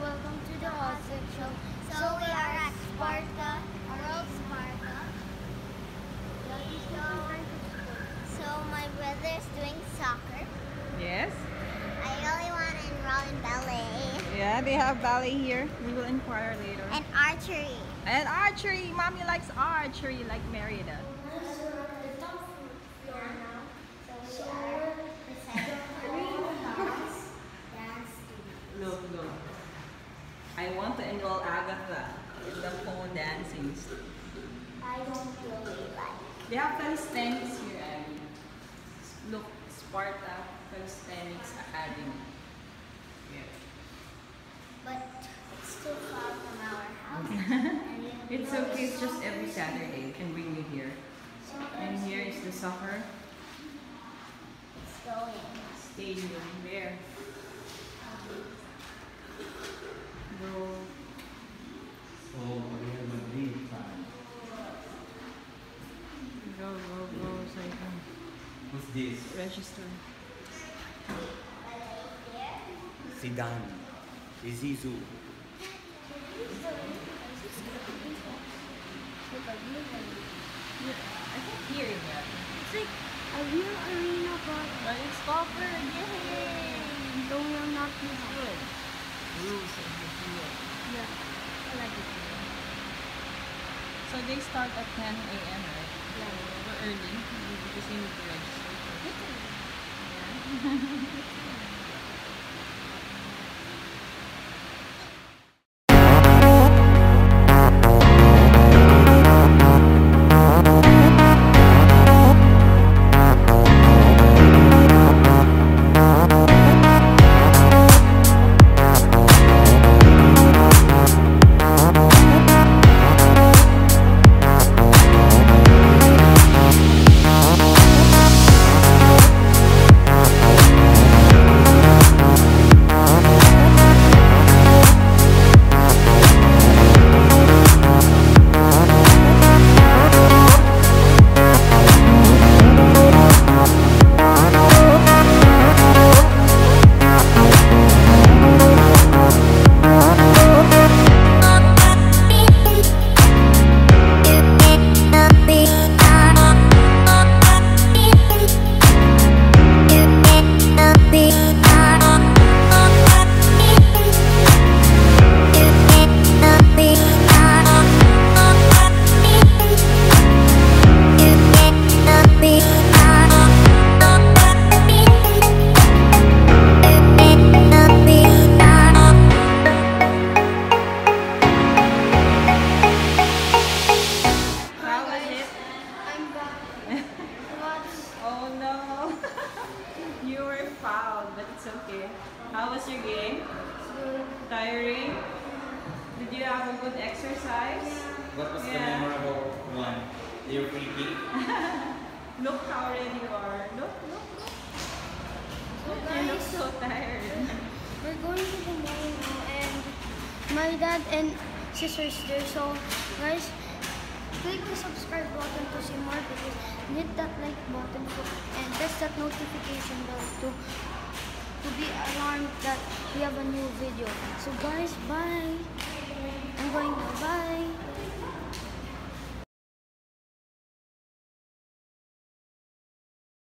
welcome to the OZLEC Show. So we are at Sparta, World Sparta. So my brother's doing soccer. Yes. I really want to enroll in ballet Yeah, they have ballet here. We will inquire later. and archery. And archery. Mommy likes archery like Merida. Look, look. I want to enroll Agatha in the phone dancing. I don't really like. They have calisthenics here, Abby. Look, Sparta Calisthenics Academy. But it's too far from our house. It's okay, it's just every Saturday. We can bring you here. And here is the soccer It's going. stadium there. Um, Bro, So, Real Madrid fan. go, go, go, so you can Who's this? register. Zidane. Zizou. I can't hear it yet. It's like a real arena, but But it's covered, yay! no, we're not used to it. Rules the field. Yeah, I like it. So they start at 10 a.m., right? Yeah. We're early because we need to register. How you were fouled, but it's okay. How was your game? good? Tiring? Did you have a good exercise? What was the memorable one? Your free kick? Look how red you are. Look, look, look. So You look so tired. we're going to the mall now and my dad and sister's there. So guys, click the subscribe button to see more videos. Hit that like button to, and press that notification bell to to be alarmed that we have a new video. So guys, bye. I'm going. Bye.